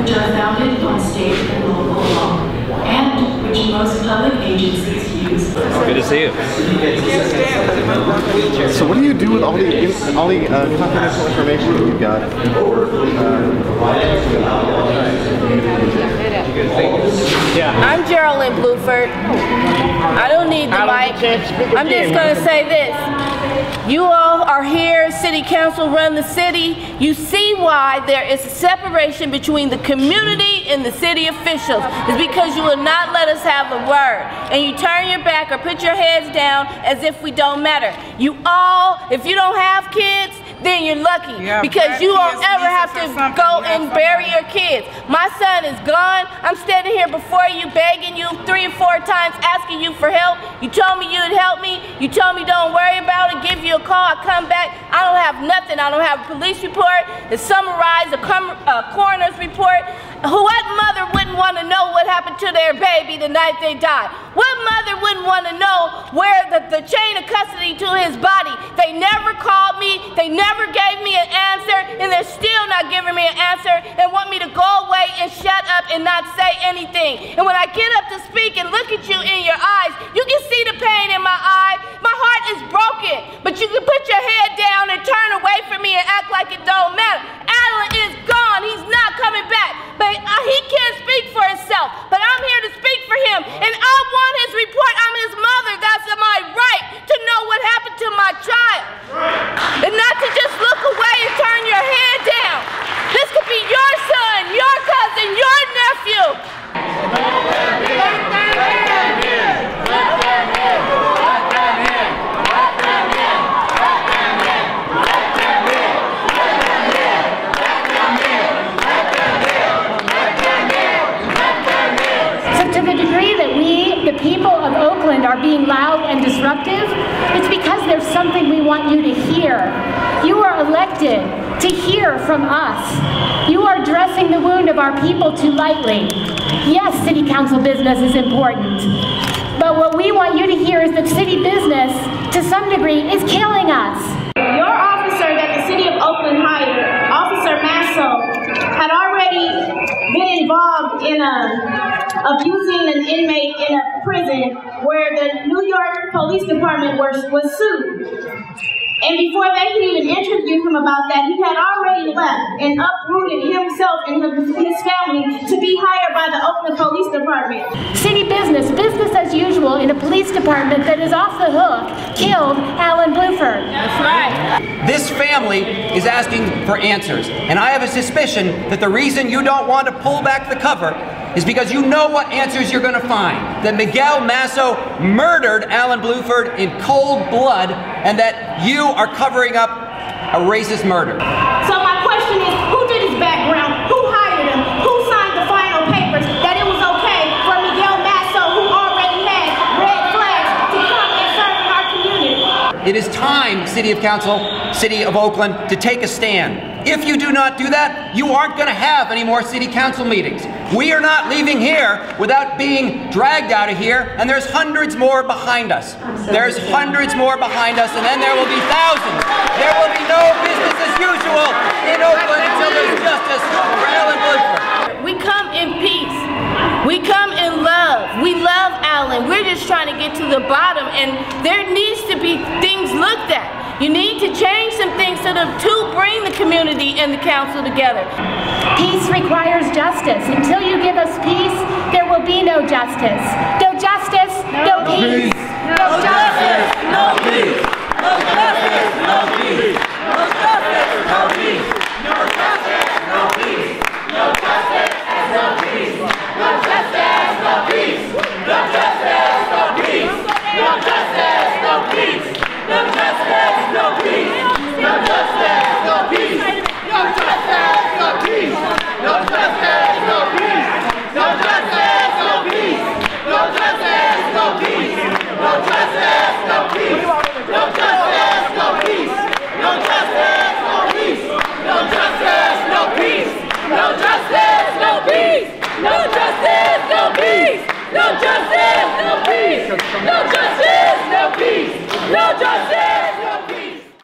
which are founded on state and local law, and which most public agencies use. Good to see you. So what do you do with all the all the uh, confidential information that you've got? I'm Geraldine Blueford. I don't need the mic. I'm just going to say this. You all are here, city council run the city. You see why there is a separation between the community and the city officials. It's because you will not let us have a word. And you turn your back or put your heads down as if we don't matter. You all, if you don't have kids, then you're lucky Yeah, because you won't ever have to to say something. go and something. bury your kids. My son is gone. I'm standing here before you begging you three or four times asking you for help. You told me you'd help me. You told me don't worry about it. Give you a call. I come back. I don't have nothing. I don't have a police report. It summarized a com- uh, coroner's report. Who- What mother wouldn't want to know what happened to their baby the night they died? What mother wouldn't want to know where the, the chain of custody to his body? They never called me. And not say anything. And when I get up to speak and look at you in your eyes, you can see the pain in my eye. My heart is broken, but you can put your head down and turn away from me and act like it don't matter. Alan is gone. He's not coming back. But uh, he can't speak for himself. But I'm here to speak for him. And I want his report. I'm his mother. That's my right to know what happened to my child. And disruptive, it's because there's something we want you to hear. You are elected to hear from us. You are dressing the wound of our people too lightly. Yes, city council business is important. But what we want you to hear is that city business, to some degree, is killing us. Your officer that the city of Oakland hired, Officer Masso, had already been involved in a abusing an inmate in a prison where the New York Police Department was, was sued. And before they could even interview him about that, he had already left and uprooted himself and his his family to be hired by the Oakland Police Department. City business, business as usual in a police department that is off the hook, killed Alan Blueford. That's right. This family is asking for answers, and I have a suspicion that the reason you don't want to pull back the cover is because you know what answers you're going to find. That Miguel Masso murdered Alan Blueford in cold blood, and that you are covering up a racist murder. So my question is, who did his background? Who hired him? Who signed the final papers that it was okay for Miguel Masso, who already had red flags, to come and serve in our community? It is time, City of Council, City of Oakland, to take a stand. If you do not do that, you aren't going to have any more City Council meetings. We are not leaving here without being dragged out of here, and there's hundreds more behind us. There's hundreds more behind us, and then there will be thousands. There will be no business as usual in Oakland until there's justice for Alan Blueford. We come in peace. We come in love. We love Alan. We're just trying to get to the bottom, and there needs to be things looked at. You need to change some things so to, to bring the community and the council together. Peace requires justice. Until you give us peace, there will be no justice. No justice, no, peace. No justice, no peace. No justice, no